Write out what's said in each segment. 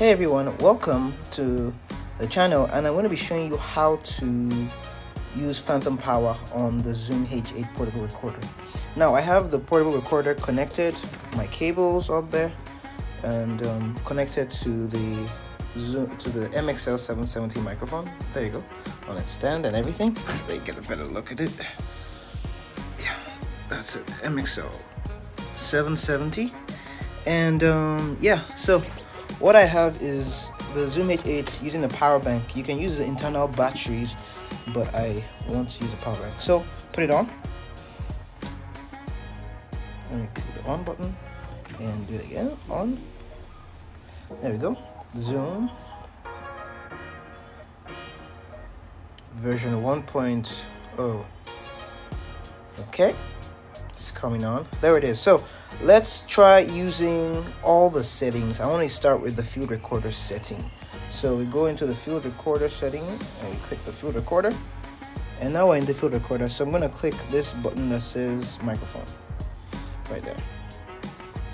Hey everyone, welcome to the channel and I'm going to be showing you how to use Phantom Power on the Zoom H8 portable recorder. Now I have the portable recorder connected, my cables up there and um, connected to the Zoom to the MXL 770 microphone. There you go, on its stand and everything. They get a better look at it. Yeah, that's it, MXL 770 and um, yeah so what I have is the Zoom H8 using the power bank. You can use the internal batteries but I want to use the power bank. So put it on. Let me click the on button and do it again. On. There we go. Zoom. Version 1.0 okay. It's coming on. There it is. So let's try using all the settings. I want to start with the field recorder setting. So we go into the field recorder setting and we click the field recorder. And now we're in the field recorder so i'm going to click this button that says microphone. Right there.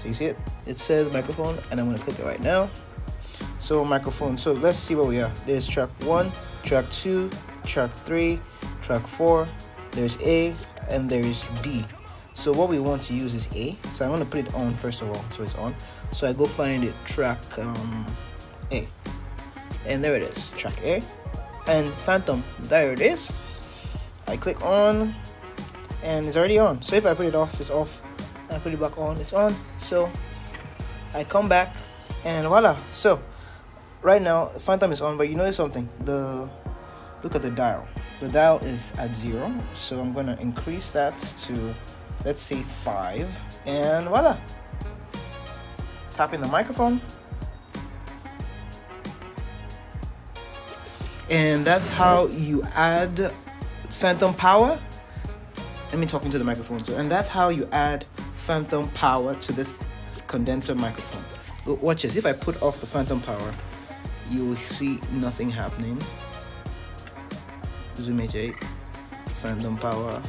So you see it? It says microphone and i'm going to click it right now. So microphone. So let's see where we are. There's track one track two track three track four. There's a and there's b so what we want to use is A. So I'm going to put it on first of all. So it's on. So I go find it track um, A. And there it is, track A. And Phantom, there it is. I click on and it's already on. So if I put it off, it's off. I put it back on, it's on. So I come back and voila. So right now Phantom is on, but you notice something. The look at the dial. The dial is at zero. So I'm gonna increase that to let's say five. And voila! Tapping the microphone. And that's how you add phantom power. Let me talking to the microphone and that's how you add phantom power to this condenser microphone. Watch this. If i put off the phantom power you will see nothing happening zoom h8 phantom power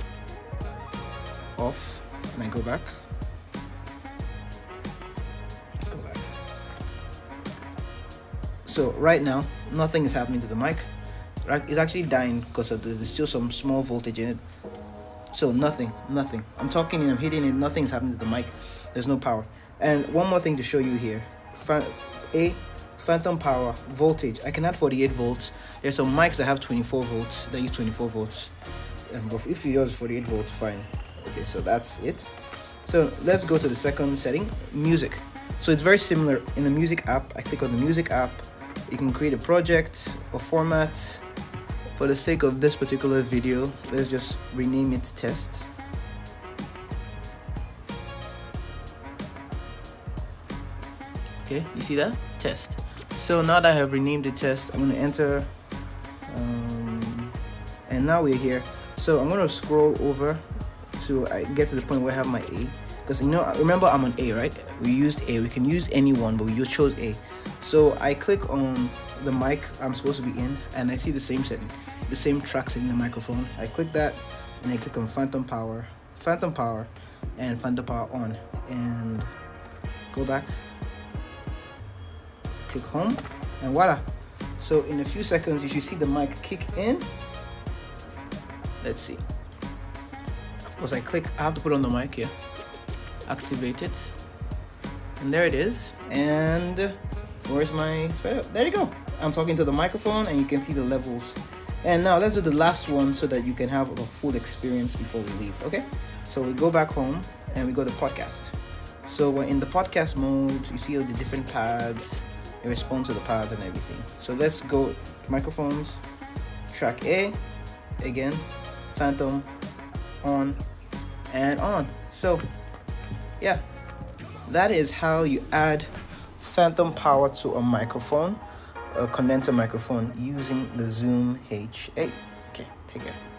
off and I go back. Let's go back. So right now, nothing is happening to the mic. It's actually dying because of the, there's still some small voltage in it. So nothing, nothing. I'm talking and I'm hitting it, nothing's happening to the mic. There's no power. And one more thing to show you here. A phantom power voltage. I can add 48 volts. There's some mics that have 24 volts. They use 24 volts. And if you use 48 volts, fine okay so that's it so let's go to the second setting music so it's very similar in the music app i click on the music app you can create a project or format for the sake of this particular video let's just rename it test okay you see that test so now that i have renamed the test i'm to enter um, and now we're here. So i'm going to scroll over to I get to the point where I have my A. Because you know remember I'm on A right? We used A. We can use any one but we chose A. So I click on the mic I'm supposed to be in and I see the same setting the same tracks in the microphone. I click that and I click on phantom power phantom power and phantom power on and go back click home and voila. So in a few seconds you should see the mic kick in. Let's see. Of course I click I have to put on the mic here activate it. And there it is. And where's my there you go. I'm talking to the microphone and you can see the levels. And now let's do the last one so that you can have a full experience before we leave okay? So we go back home and we go to podcast. So we're in the podcast mode. You see all the different pads you respond to the pads and everything. So let's go microphones track A again phantom on and on. So yeah that is how you add phantom power to a microphone a condenser microphone using the zoom h8 okay take care